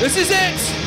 This is it.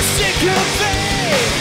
Sick of waiting.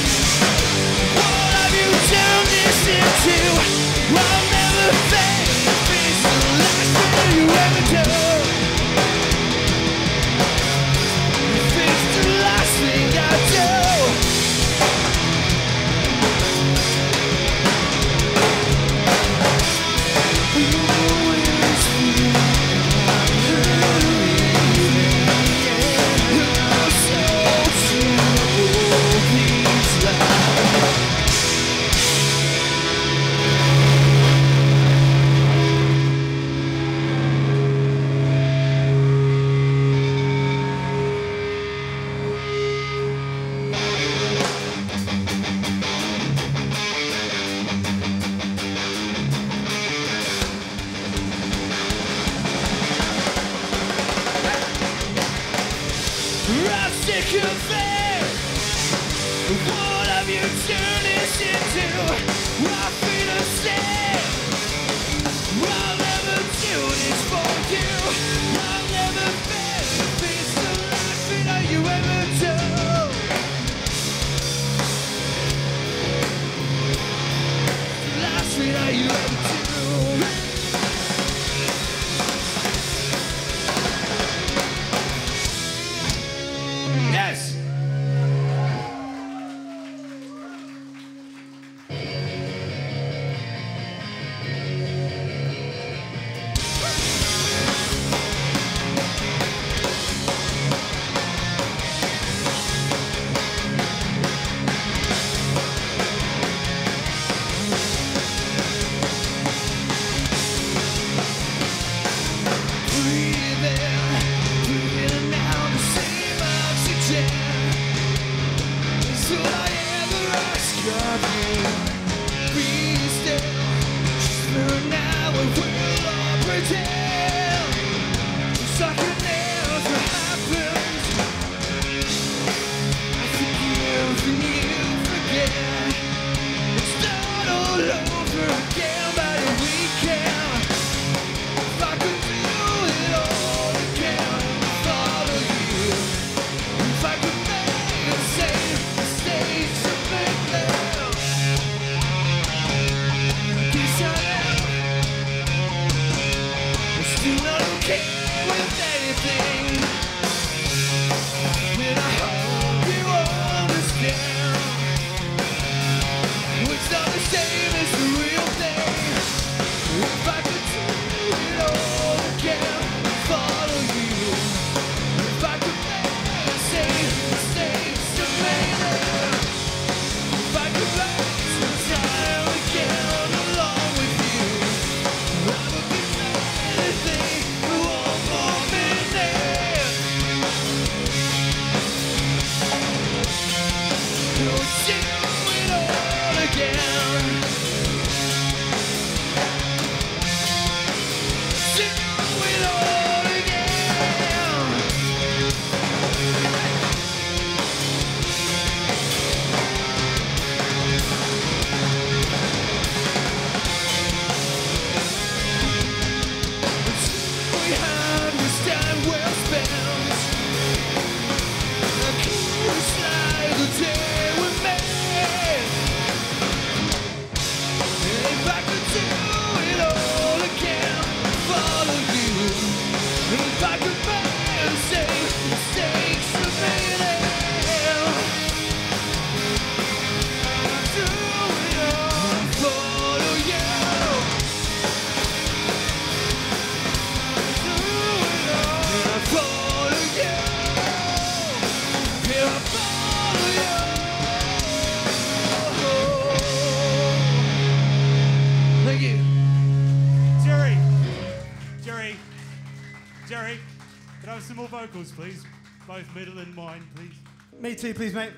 please? Me too, please, mate.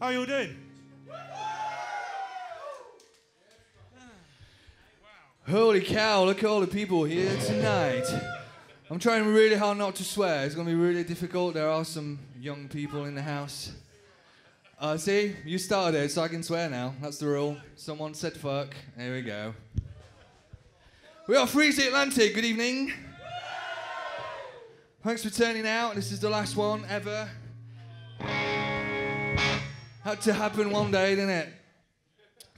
How are you all doing? Holy cow, look at all the people here tonight. I'm trying really hard not to swear. It's going to be really difficult. There are some young people in the house. Uh, see, you started it, so I can swear now. That's the rule. Someone said fuck. Here we go. We are Free Atlantic. Good evening. Thanks for turning out. This is the last one ever. Had to happen one day, didn't it?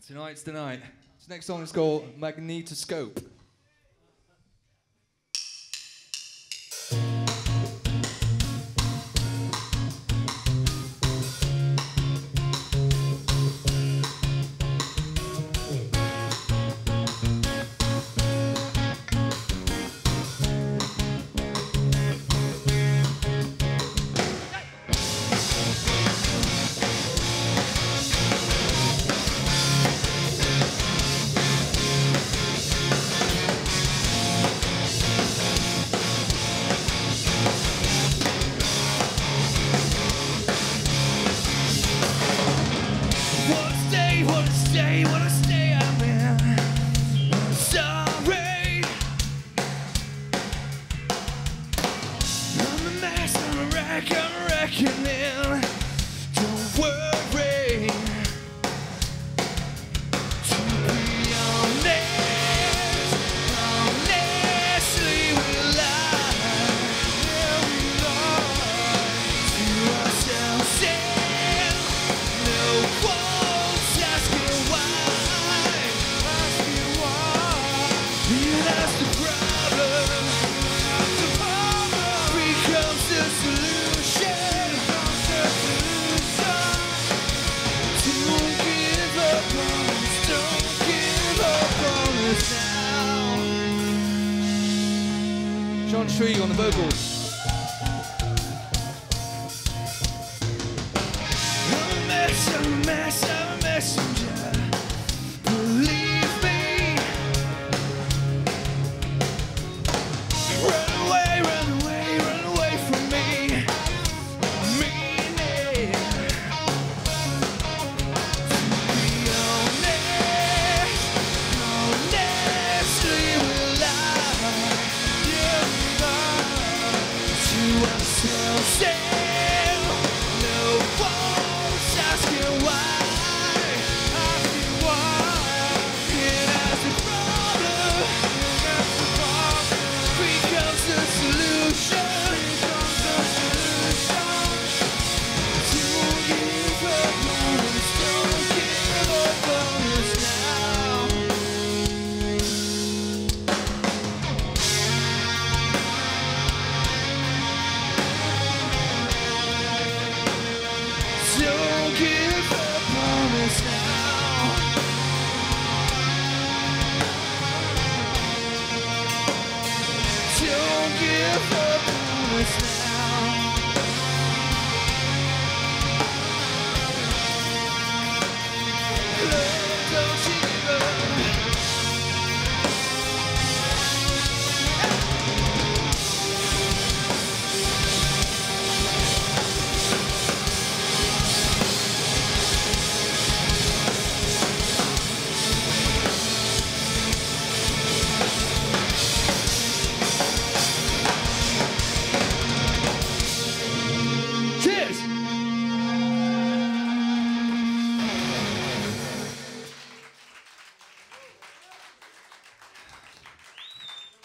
Tonight's the night. This next song is called Magnetoscope.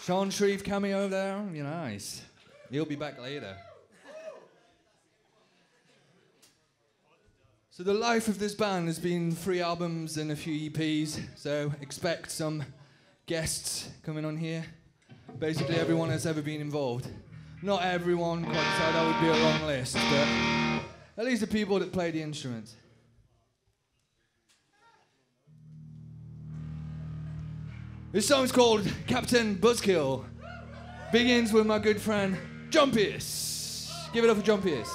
Sean Shreve cameo there. You nice. He'll be back later. So the life of this band has been three albums and a few EPs. So expect some guests coming on here. Basically everyone that's ever been involved. Not everyone, quite so that would be a long list, but at least the people that play the instruments. This song's called Captain Buzzkill. Begins with my good friend John Pierce. Give it up for John Pierce.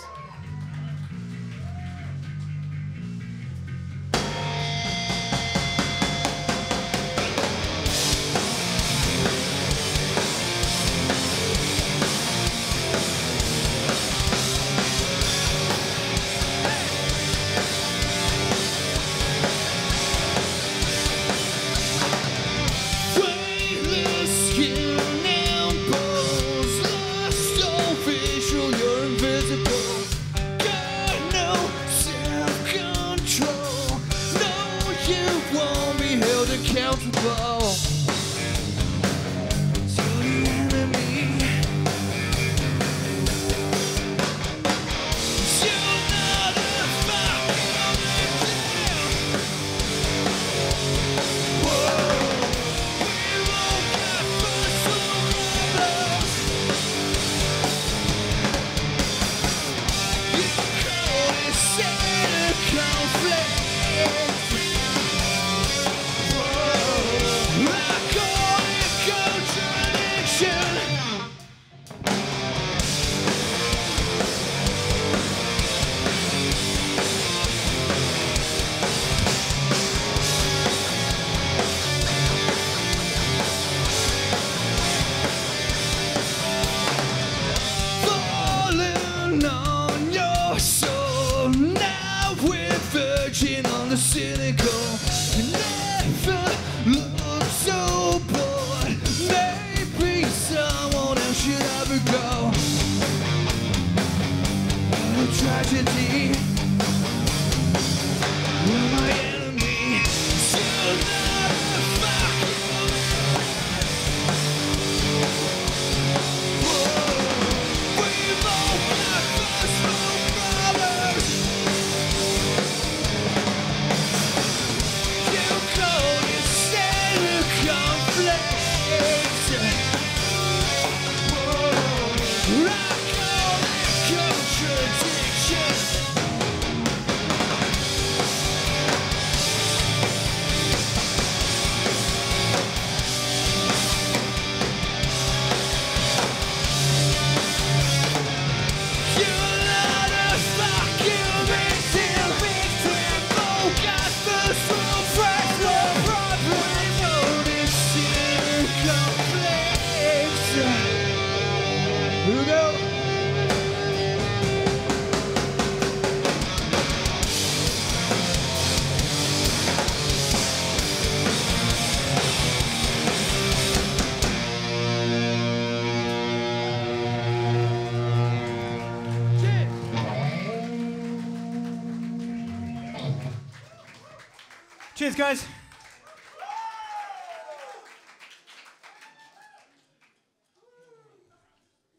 Thanks, guys.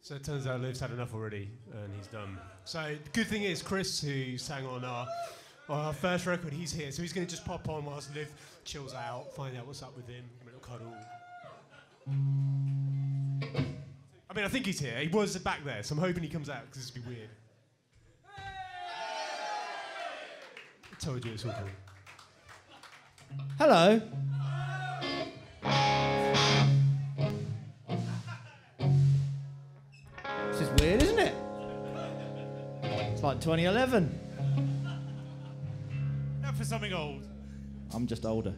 So it turns out Liv's had enough already, and he's done. So the good thing is Chris, who sang on our, on our first record, he's here. So he's going to just pop on whilst Liv chills out, find out what's up with him, give him a little cuddle. I mean, I think he's here. He was back there, so I'm hoping he comes out because this would be weird. I told you it's all cool. Hello. This is weird, isn't it? It's like 2011. Now for something old. I'm just older.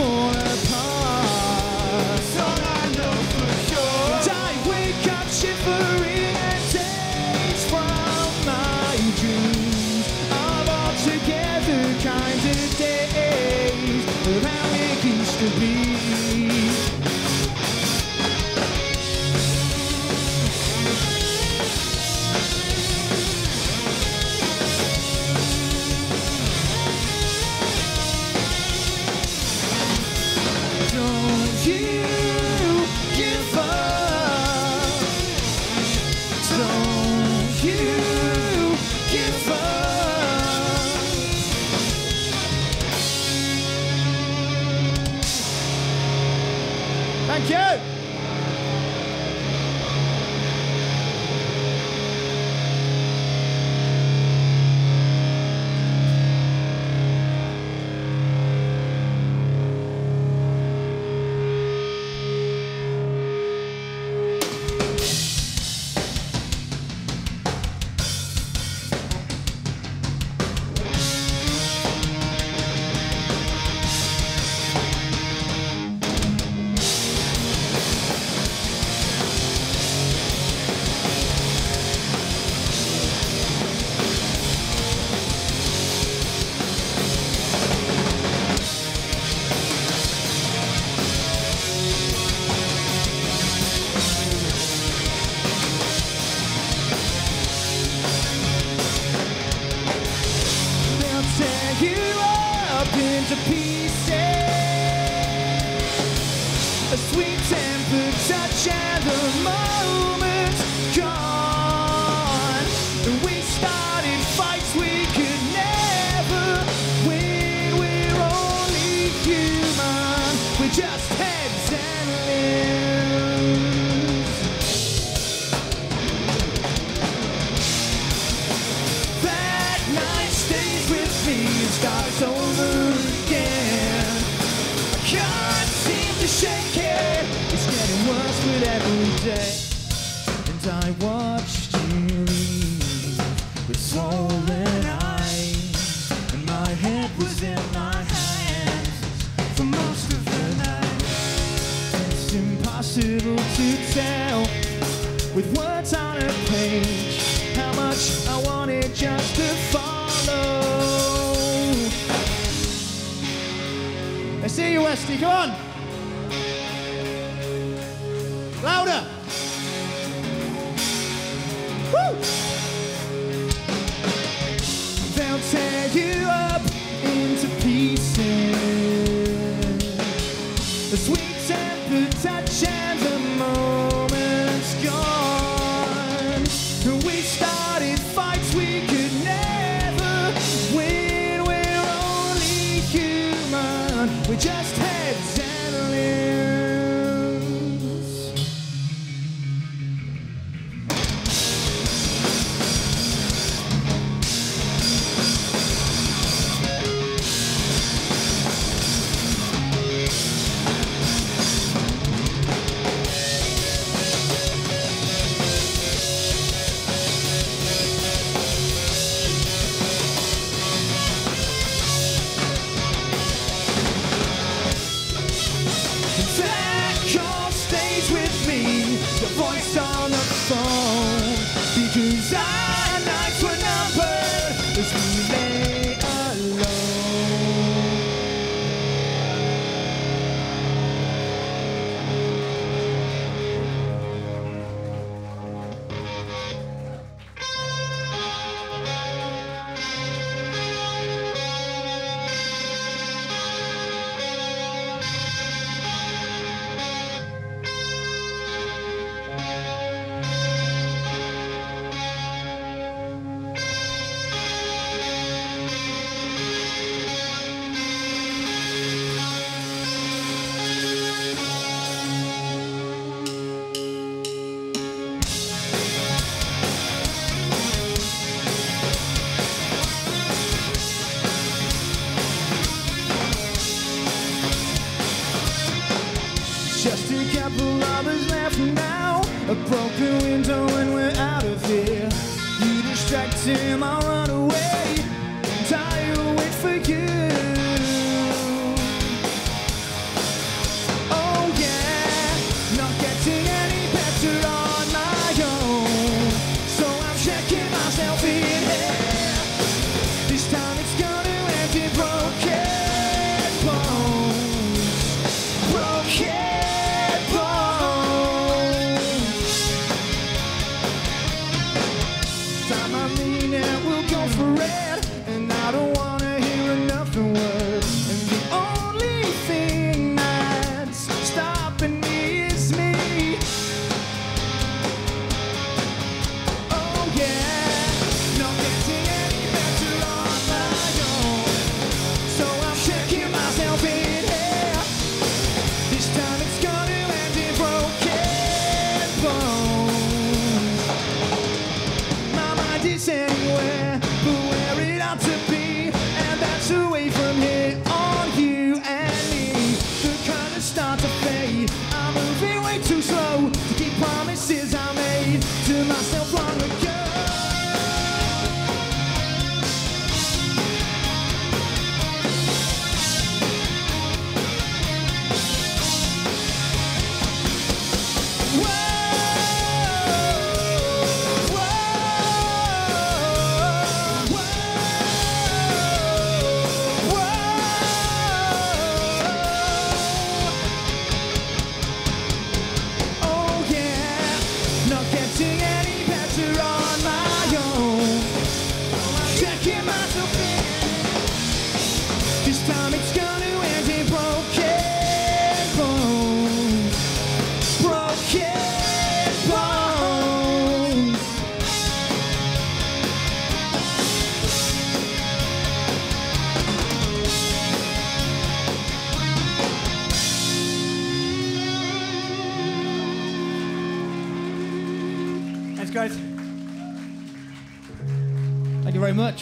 for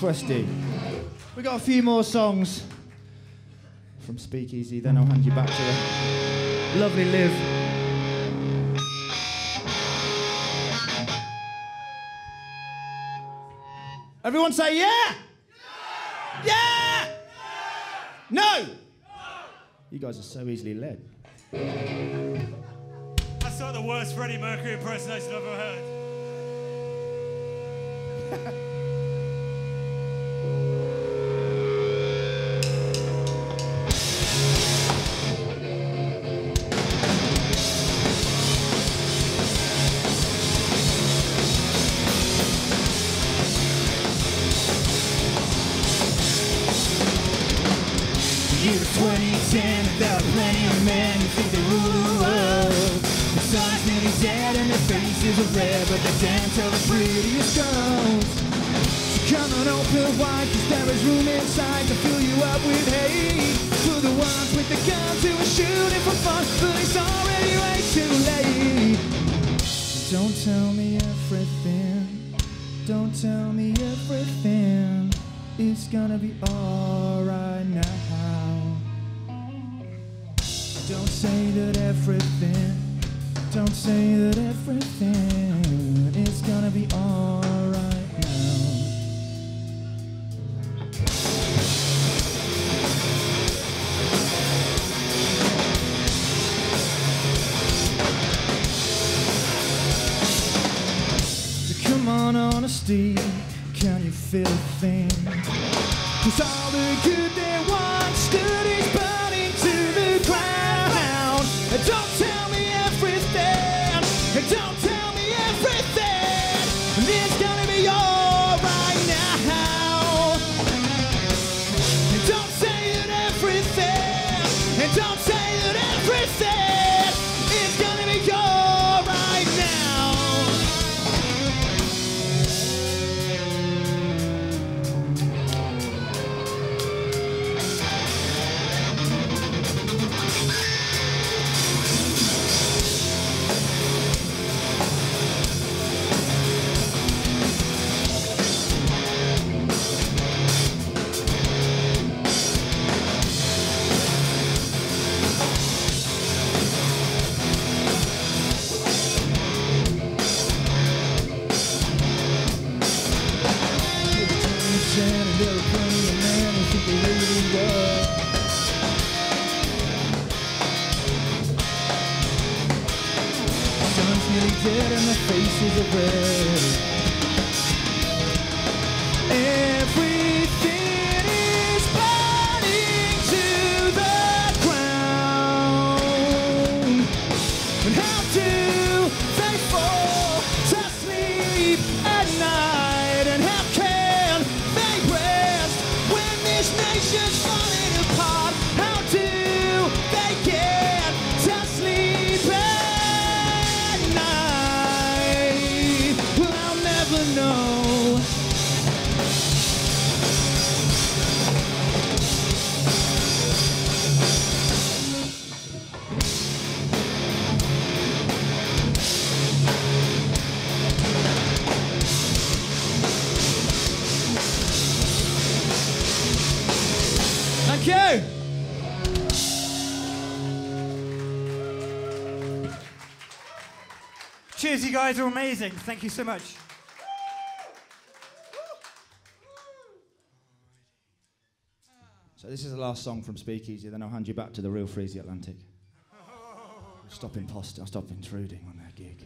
Westy. We got a few more songs from Speakeasy, then I'll hand you back to the lovely Liv. Everyone say yeah! Yeah! No! You guys are so easily led. That's not the worst Freddie Mercury impersonation I've ever heard. Year 2010, there are plenty of men who think they rule the world. The sun's nearly dead and their faces are red, but they can't tell the prettiest girls. Come on, open wide, cause there is room inside to fill you up with hate. For the ones with the guns who are shooting for fun, but it's already way too late. Don't tell me everything. Don't tell me everything. It's gonna be alright amazing. Thank you so much. So this is the last song from Speakeasy, then I'll hand you back to the real Freeze The Atlantic. Stop imposter, stop intruding on their gig.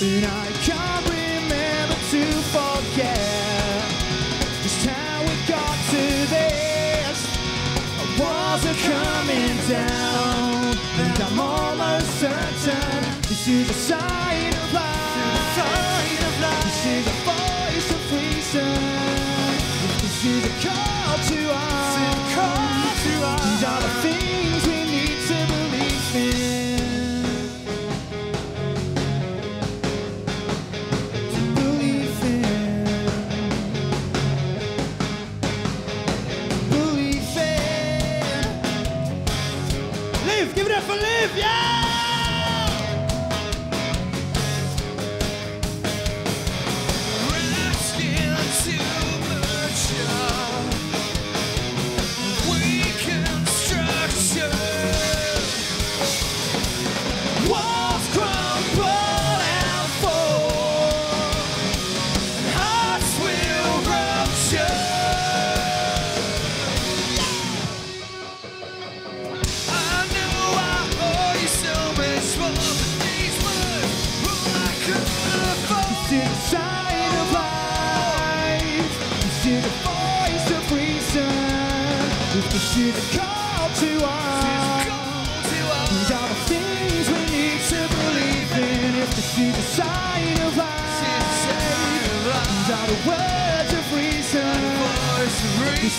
And I can't remember to forget Just how we got to this. I wasn't coming down And I'm almost certain This is a sign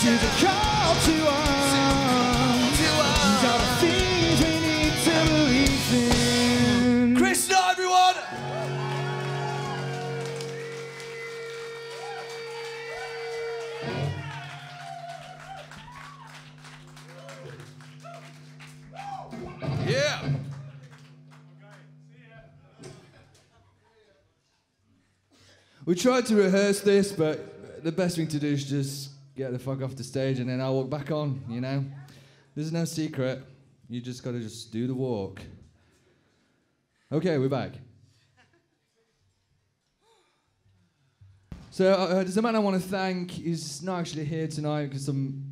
Is a call to. These are the things we need to believe in. Everyone. Yeah. We tried to rehearse this, but the best thing to do is just get the fuck off the stage and then I'll walk back on, you know? There's no secret. You just gotta just do the walk. Okay, we're back. So uh, there's a man I want to thank. He's not actually here tonight because some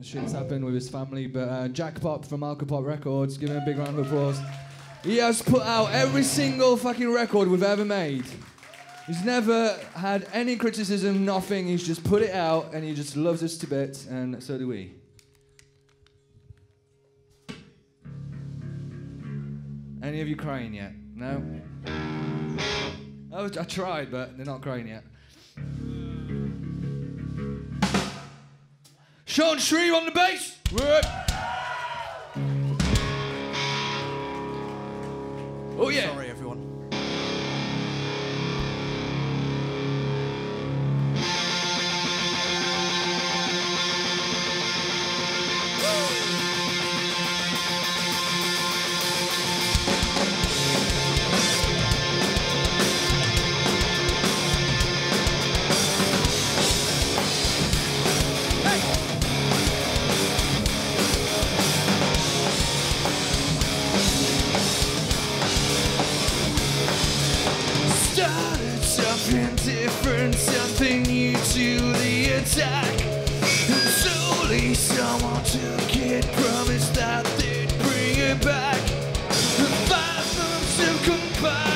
shit's happened with his family. But uh, Jack Pop from Alcopop Records, give him a big round of applause. He has put out every single fucking record we've ever made. He's never had any criticism, nothing. He's just put it out and he just loves us to bits, and so do we. Any of you crying yet? No? I tried, but they're not crying yet. Sean Shreve on the bass! Oh, yeah. Sorry, months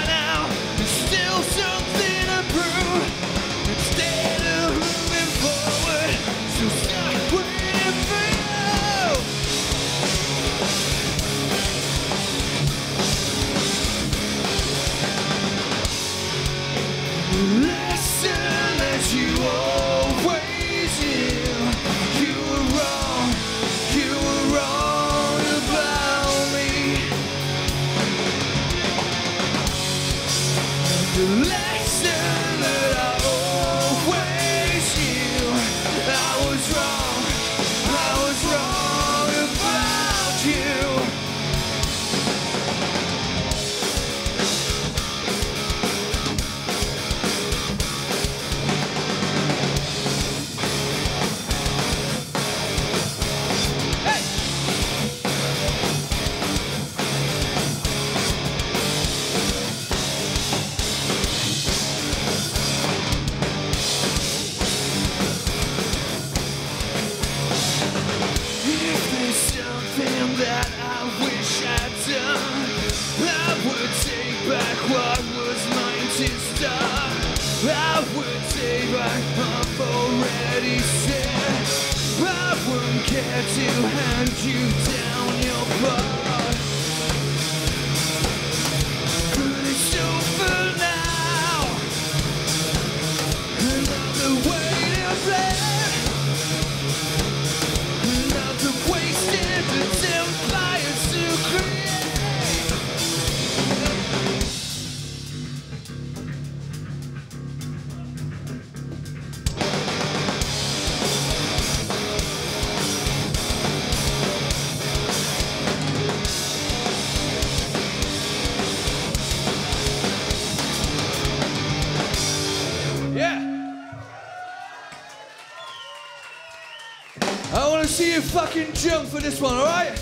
fucking jump for this one, alright?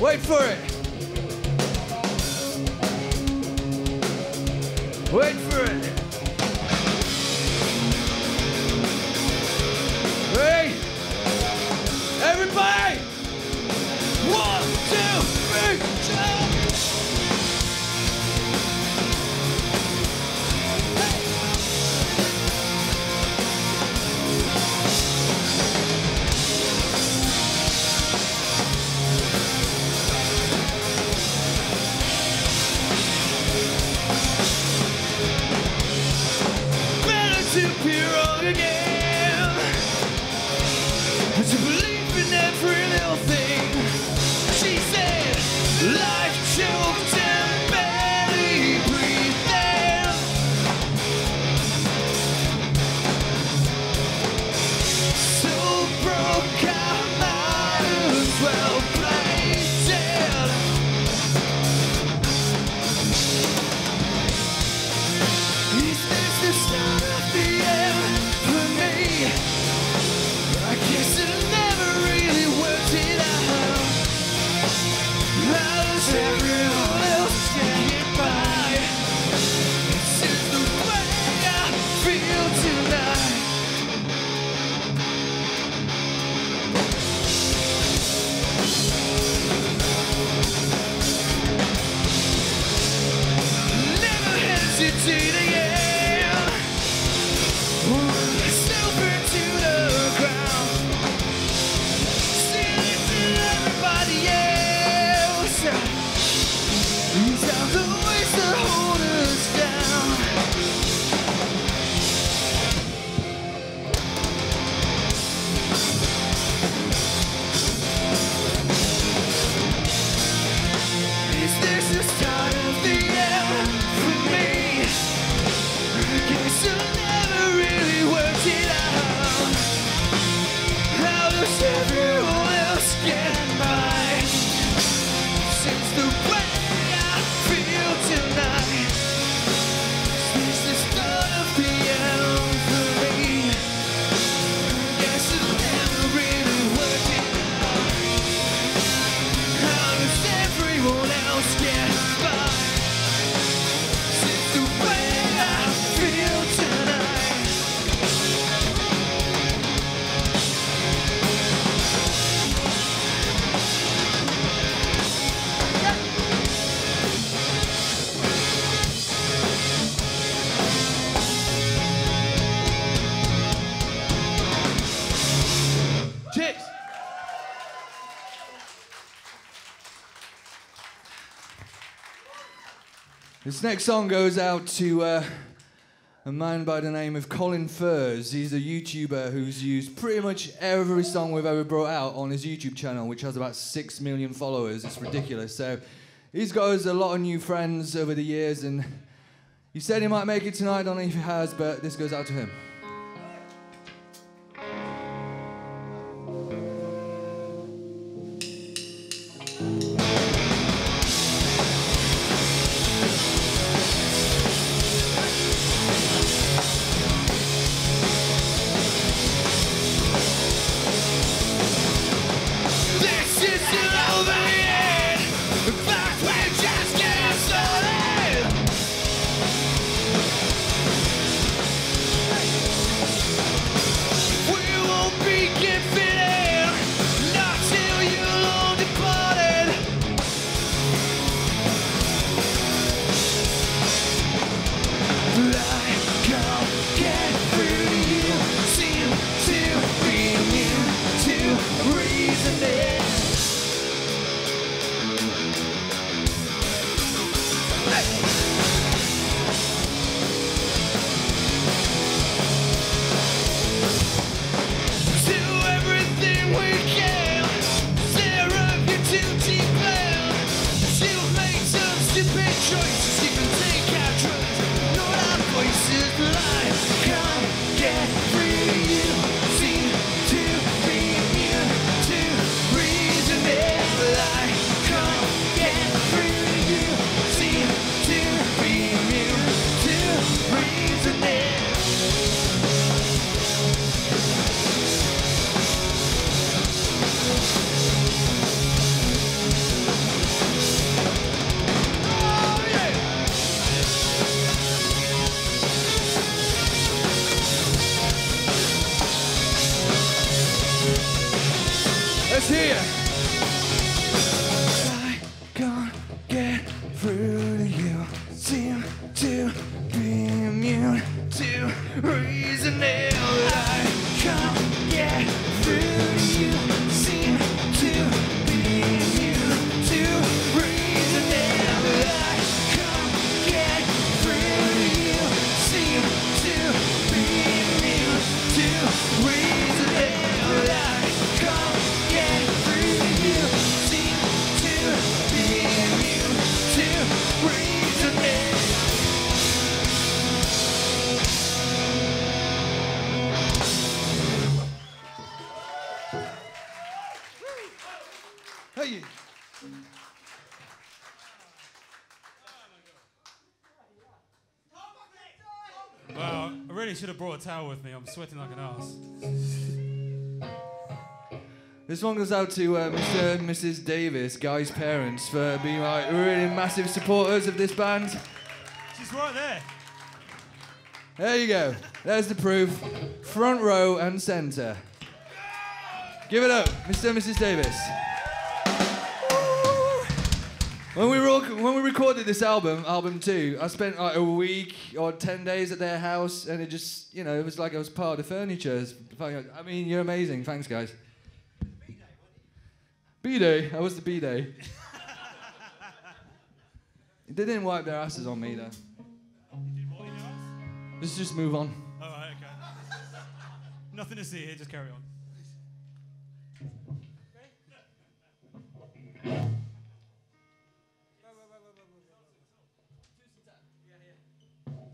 Wait for it. Wait for it. Hey! Everybody! succeeding. next song goes out to uh, a man by the name of Colin Furze. He's a YouTuber who's used pretty much every song we've ever brought out on his YouTube channel, which has about six million followers. It's ridiculous. So he's got us a lot of new friends over the years, and he said he might make it tonight. I don't know if he has, but this goes out to him. To should have brought a towel with me. I'm sweating like an ass. This one goes out to uh, Mr. and Mrs. Davis, Guy's parents, for being like really massive supporters of this band. She's right there. There you go. There's the proof. Front row and centre. Give it up, Mr. and Mrs. Davis. When we, rock, when we recorded this album, album two, I spent like a week or 10 days at their house and it just, you know, it was like I was part of the furniture. I mean, you're amazing. Thanks, guys. B Day. I was the B Day. they didn't wipe their asses on me, though. Let's just move on. All right, okay. Nothing to see here. Just carry on.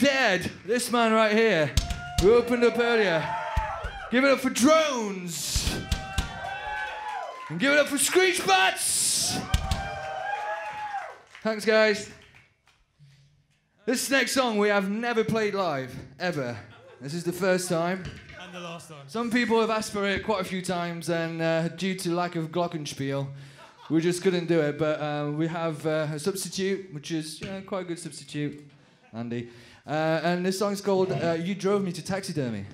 Dead. This man right here, who opened up earlier. Give it up for Drones. And give it up for Screech Bats. Thanks, guys. This next song we have never played live, ever. This is the first time. And the last time. Some people have asked for it quite a few times, and uh, due to lack of glockenspiel, we just couldn't do it. But um, we have uh, a substitute, which is yeah, quite a good substitute, Andy. Uh, and this song's called uh, "You Drove Me to Taxidermy."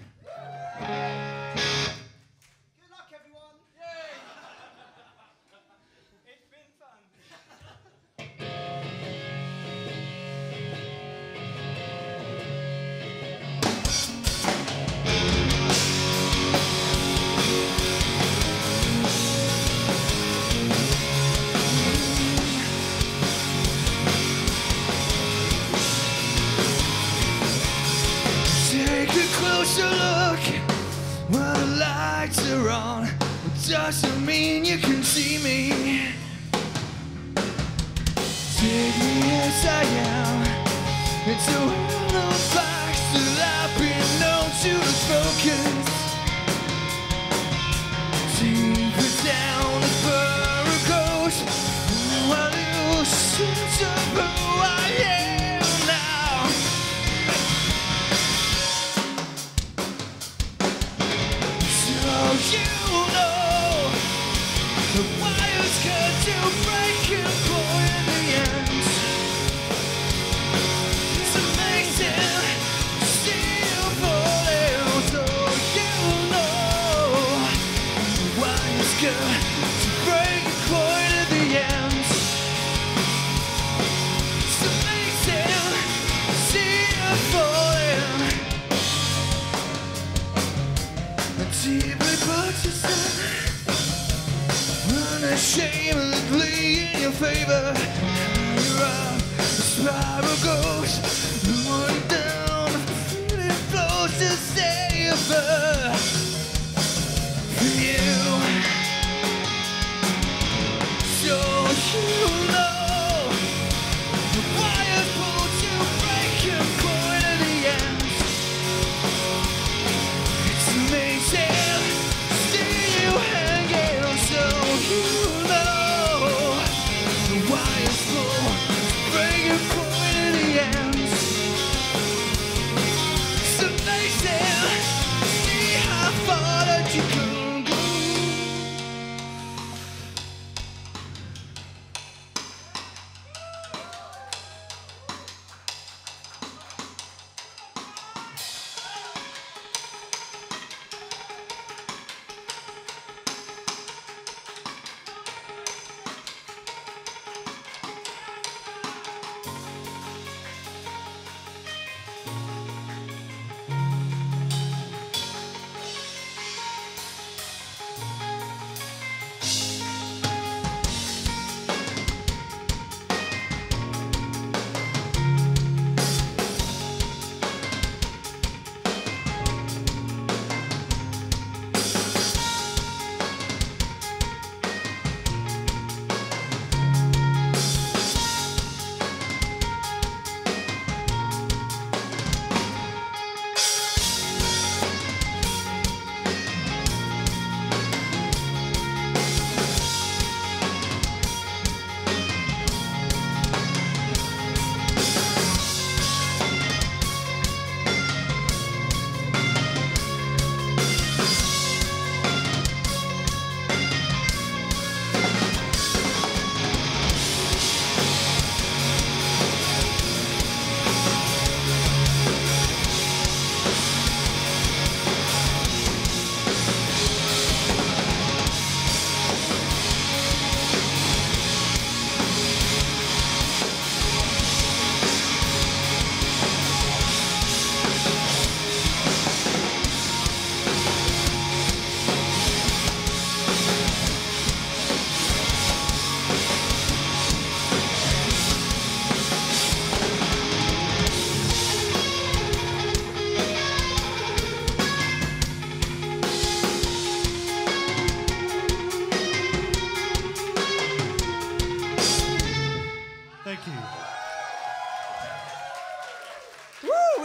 Are on. Doesn't mean you can see me. Take me as I am into a facts that I've Unashamedly in your favor. You're the spiral goes down, feeling flows to savor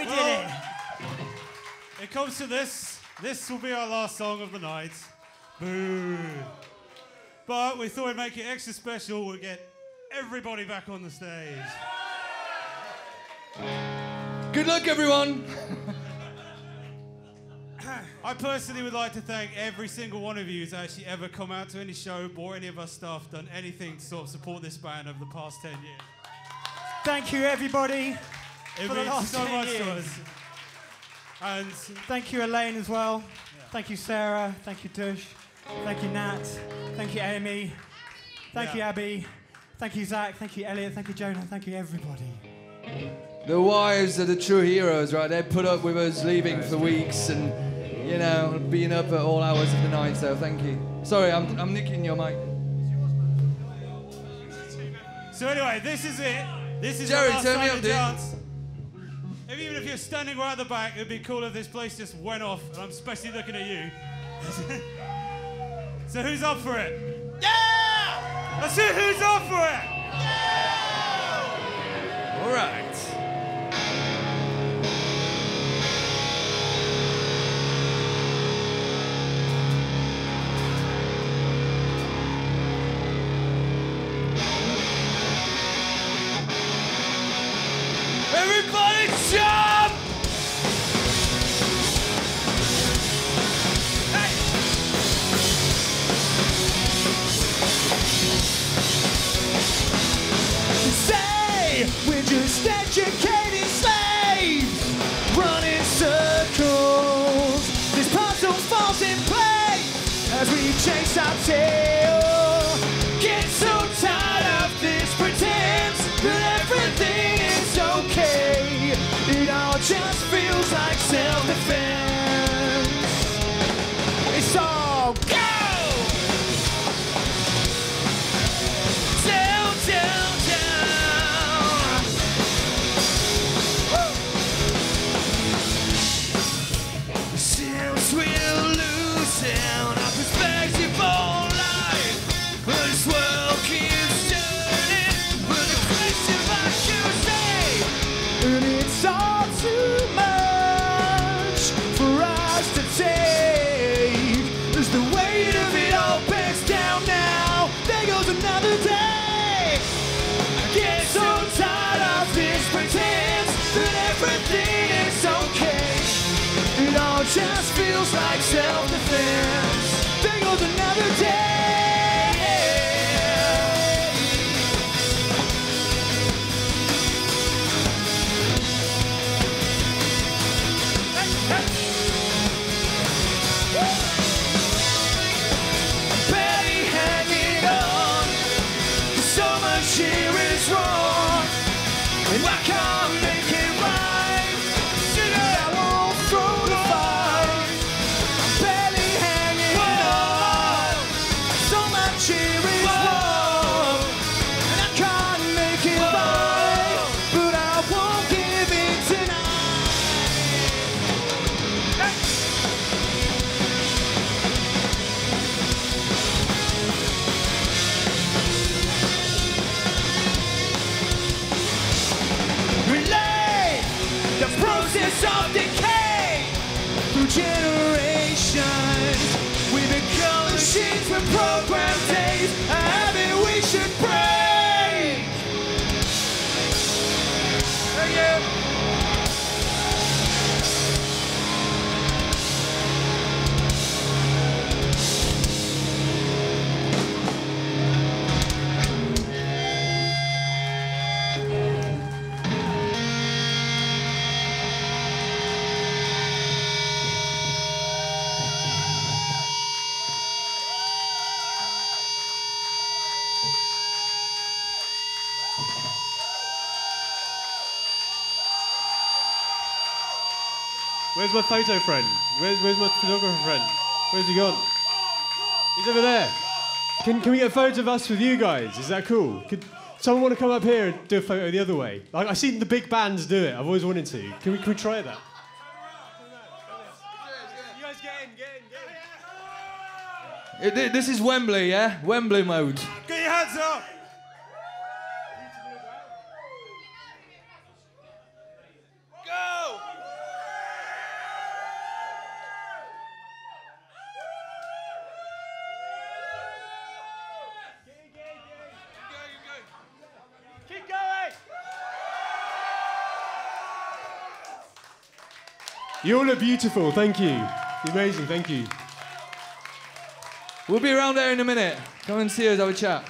we did it. It comes to this. This will be our last song of the night. Boo. But we thought we'd make it extra special. We'll get everybody back on the stage. Good luck, everyone. I personally would like to thank every single one of you who's actually ever come out to any show, bought any of our stuff, done anything to sort of support this band over the past 10 years. Thank you, everybody. It For the means last so 10 much to us. And Thank you, Elaine, as well. Thank you, Sarah. Thank you, Dush. Thank you, Nat. Thank you, Amy. Thank Yeah. you, Abby. Thank you, Zach. Thank you, Elliot. Thank you, Jonah. Thank you, everybody. The wives are the true heroes, right? They put up with us leaving for weeks and, you know, being up at all hours of the night. So thank you. Sorry, I'm, I'm nicking your mic. so anyway, this is it. This is Jerry, your last turn me up, to dude. If, even if you're standing right at the back, it'd be cool if this place just went off, and I'm especially looking at you. so who's up for it? Yeah! Let's see who's up for it! All right. We chase of decay through generations. We become machines with programmed days, Where's my photo friend? Where's, where's my photographer friend? Where's he gone? He's over there. Can, can we get a photo of us with you guys? Is that cool? Could someone want to come up here and do a photo the other way? Like I've seen the big bands do it. I've always wanted to. Can we, can we try that? You guys get in, get in, get in. This is Wembley, yeah? Wembley mode. Get your hands up! You all look beautiful. Thank you. Amazing, thank you. We'll be around there in a minute. Come and see us, have a chat.